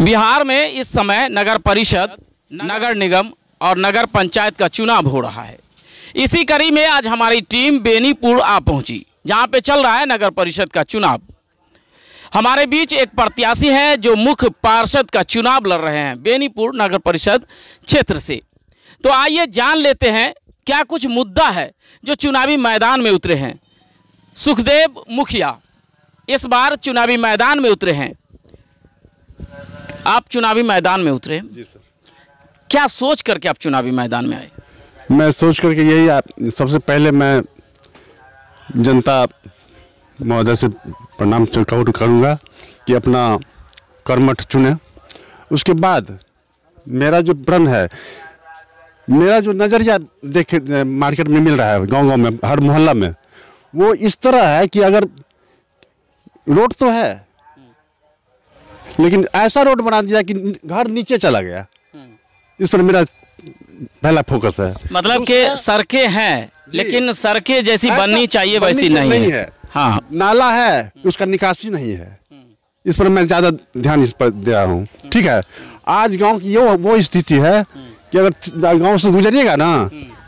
बिहार में इस समय नगर परिषद, नगर निगम और नगर पंचायत का चुनाव हो रहा है। इसी कड़ी में आज हमारी टीम बेनीपुर आ पहुँची, जहाँ पे चल रहा है नगर परिषद का चुनाव। हमारे बीच एक प्रत्याशी हैं जो मुख्य पार्षद का चुनाव लड़ रहे हैं बेनीपुर नगर परिषद क्षेत्र से। तो आइए जान लेते हैं, क्या कुछ मुद्दा है जो चुनावी मैदान में उतरे हैं। सुखदेव मुखिया, इस बार चुनावी मैदान में उतरे हैं। आप चुनावी मैदान में उतरे। जी सर। क्या सोच करके आप चुनावी मैदान में आए? मैं सोच करके यही आप- सबसे पहले मैं जनता महोदय से प्रणाम च- करूँ- करूँगा कि अपना कर्मठ चुने। उसके बाद मेरा जो प्रण है मेरा जो नज़रिया देखे मार्केट में मिल रहा है गाँव गाँव में हर मोहल्ला में वो इस तरह है कि अगर रोड तो है लेकिन ऐसा रोड बना दिया कि घर नीचे चला गया। इस पर मेरा पहला फोकस है। मतलब कि सड़कें हैं लेकिन सड़कें जैसी बननी चाहिए वैसी बननी तो नहीं, नहीं है। है। हाँ। नाला है उसका निकासी नहीं है। इस पर मैं ज़्यादा ध्यान इस पर दे रहा हूँ ठीक है? आज गाँव की ये वो स्थिति है कि अगर गाँव से गुजरिएगा ना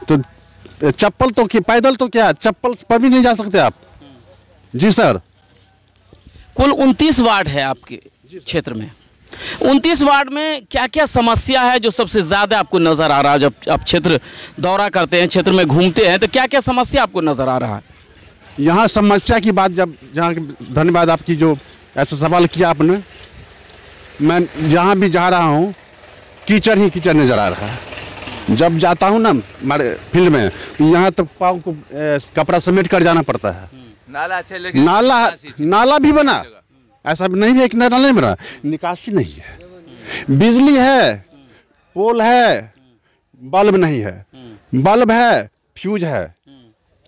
तो चप्पल तो क्या पैदल तो क्या चप्पल पर भी नहीं जा सकते आप? जी सर। कुल 29 वार्ड है आपके। क्षेत्र में। 29 वार्ड में क्या क्या समस्या है जो सबसे ज़्यादा आपको नज़र आ रहा है? जब आप क्षेत्र दौरा करते हैं क्षेत्र में घूमते हैं तो क्या क्या समस्या आपको नज़र आ रहा है? यहाँ समस्या की बात जब जहाँ धन्यवाद आपकी जो ऐसा सवाल किया आपने मैं जहाँ भी जा रहा हूँ कीचड़ ही कीचड़ नज़र आ रहा है। जब जाता हूँ ना हमारे फ़ील्ड में तो यहाँ तक पाँव को ए, कपड़ा समेट कर जाना पड़ता है। नाला अच्छा नाला नाला भी बना। ऐसा भी नहीं है कि नाला नहीं बना निकासी नहीं है। बिजली है, पोल है, बल्ब नहीं है। बल्ब है, फ्यूज है।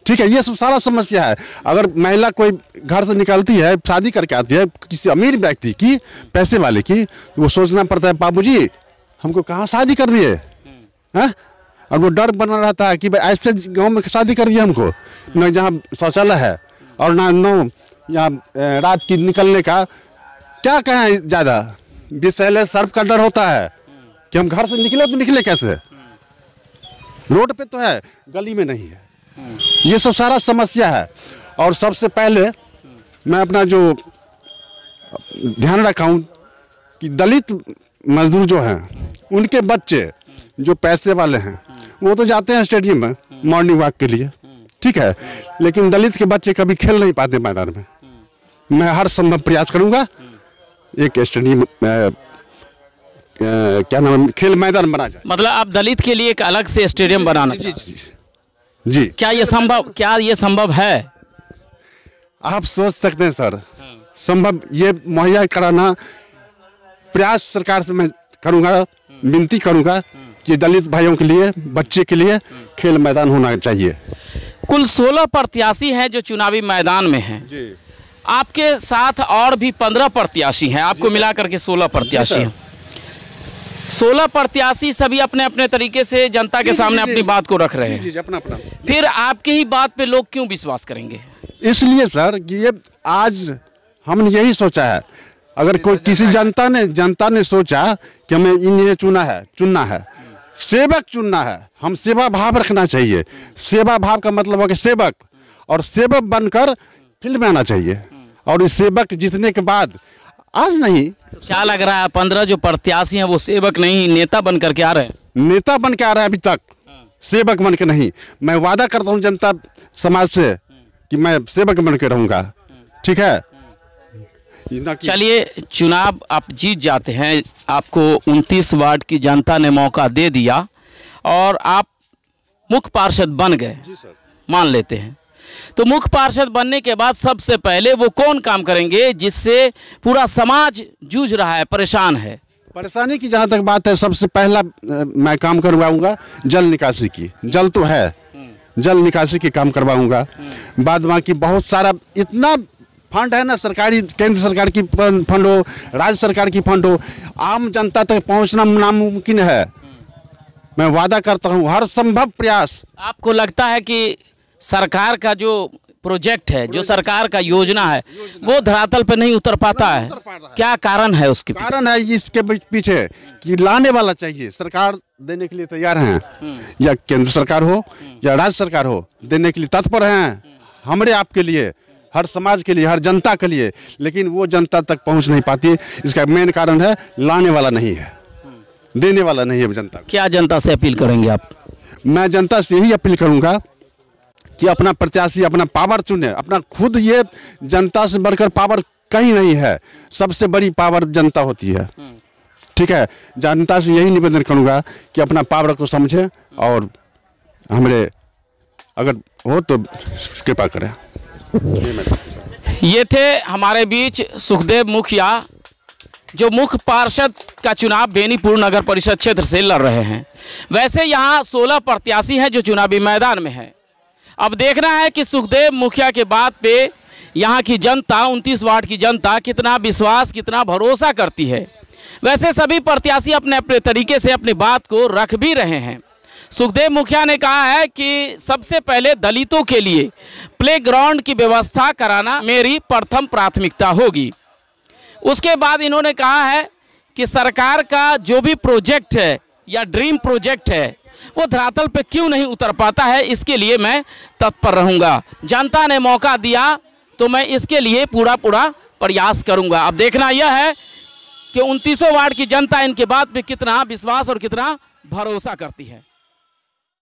ठीक है, ये सब सारा समस्या है। अगर महिला कोई घर से निकलती है, शादी करके आती है, किसी अमीर व्यक्ति की, पैसे वाले की तो वो सोचना पड़ता है, बाबूजी, हमको कहाँ शादी कर दिए हैं? और वो डर बना रहता है कि भाई, ऐसे गाँव में शादी कर दिया हमको। न जहाँ शौचालय है और ना नो यहाँ रात की निकलने का। क्या कहें ज़्यादा? विषैले सर्फ का डर होता है कि हम घर से निकले तो निकले कैसे? रोड पे तो है, गली में नहीं है। ये सब सारा समस्या है। और सबसे पहले मैं अपना जो ध्यान रखा हूँ कि दलित मजदूर जो हैं, उनके बच्चे जो पैसे वाले हैं, वो तो जाते हैं स्टेडियम में, मॉर्निंग वॉक के लिए। ठीक है? लेकिन दलित के बच्चे कभी खेल नहीं पाते मैदान में। मैं हर संभव प्रयास करूँगा। एक स्टेडियम क्या नाम है खेल मैदान बना जाए। मतलब आप दलित के लिए एक अलग से स्टेडियम बनाना जी जी जी। क्या ये संभव क्या ये संभव है? आप सोच सकते हैं सर। संभव ये मुहैया कराना प्रयास सरकार से मैं करूँगा विनती करूँगा कि दलित भाइयों के लिए बच्चे के लिए खेल मैदान होना चाहिए। कुल 16 प्रत्याशी हैं जो चुनावी मैदान में हैं। जी। आपके साथ और भी 15 प्रत्याशी हैं। आपको मिला करके 16 प्रत्याशी। हैं। 16 प्रत्याशी सभी अपने अपने तरीके से जनता के सामने अपनी बात को रख रहे हैं। जी अपना अपना। फिर आपकी ही बात पे लोग क्यों विश्वास करेंगे? इसलिए सर कि ये आज हमने यही सोचा है। अगर कोई किसी जनता ने जनता ने सोचा कि हमें इन्हें चुना है चुनना है। सेवक चुनना है। हम सेवा भाव रखना चाहिए। सेवा भाव का मतलब हो कि सेवक। और सेवक बनकर फ़ील्ड में आना चाहिए। और इस सेवक जीतने के बाद आज नहीं। क्या लग रहा है पंद्रह जो प्रत्याशी हैं वो सेवक नहीं नेता बन करके आ रहे हैं? नेता बन के आ रहा है अभी तक। सेवक बन के नहीं। मैं वादा करता हूँ जनता समाज से कि मैं सेवक बन के रहूँगा। ठीक है? चलिए चुनाव आप जीत जाते हैं। आपको 29 वार्ड की जनता ने मौका दे दिया और आप मुख्य पार्षद बन गए। जी सर। मान लेते हैं। तो मुख्य पार्षद बनने के बाद सबसे पहले वो कौन काम करेंगे जिससे पूरा समाज जूझ रहा है परेशान है? परेशानी की जहाँ तक बात है सबसे पहला मैं काम करवाऊँगा जल निकासी की। जल तो है। जल निकासी की काम करवाऊँगा। बाद बाकी बहुत सारा इतना फंड है ना सरकारी केंद्र सरकार की फंड हो राज्य सरकार की फंड हो आम जनता तक पहुँचना नामुमकिन है। मैं वादा करता हूँ हर संभव प्रयास। आपको लगता है कि सरकार का जो प्रोजेक्ट है जो सरकार का योजना है योजना। वो धरातल पे नहीं उतर पाता है। उतर है। क्या कारण है उसके कारण है इसके पीछे कि लाने वाला चाहिए सरकार देने के लिए तैयार हैं। या केंद्र सरकार हो या राज्य सरकार हो देने के लिए तत्पर हैं। हमारे आपके लिए हर समाज के लिए हर जनता के लिए लेकिन वो जनता तक पहुँच नहीं पाती इसका मेन कारण है लाने वाला नहीं है। देने वाला नहीं है जनता। क्या जनता से अपील करेंगे आप? मैं जनता से यही अपील करूँगा कि अपना प्रत्याशी, अपना पावर चुने। अपना खुद ये जनता से बढ़कर पावर कहीं नहीं है। सबसे बड़ी पावर जनता होती है। ठीक है? जनता से यही निवेदन करूँगा कि अपना पावर को समझे और हमारे अगर हो तो कृपा करें। ये थे हमारे बीच सुखदेव मुखिया, जो मुख्य पार्षद का चुनाव बेनीपुर नगर परिषद क्षेत्र से लड़ रहे हैं। वैसे यहाँ 16 प्रत्याशी हैं जो चुनावी मैदान में हैं। अब देखना है कि सुखदेव मुखिया के बात पे यहाँ की जनता 29 वार्ड की जनता कितना विश्वास, कितना भरोसा करती है। वैसे सभी प्रत्याशी अपने अपने तरीके से अपनी बात को रख भी रहे हैं। सुखदेव मुखिया ने कहा है कि सबसे पहले दलितों के लिए प्लेग्राउंड की व्यवस्था कराना मेरी प्रथम प्राथमिकता होगी। उसके बाद इन्होंने कहा है कि सरकार का जो भी प्रोजेक्ट है या ड्रीम प्रोजेक्ट है वो धरातल पे क्यों नहीं उतर पाता है? इसके लिए मैं तत्पर रहूँगा। जनता ने मौका दिया तो मैं इसके लिए पूरा पूरा प्रयास करूँगा। अब देखना यह है कि उनतीसों वार्ड की जनता इनके बात पे कितना विश्वास और कितना भरोसा करती है।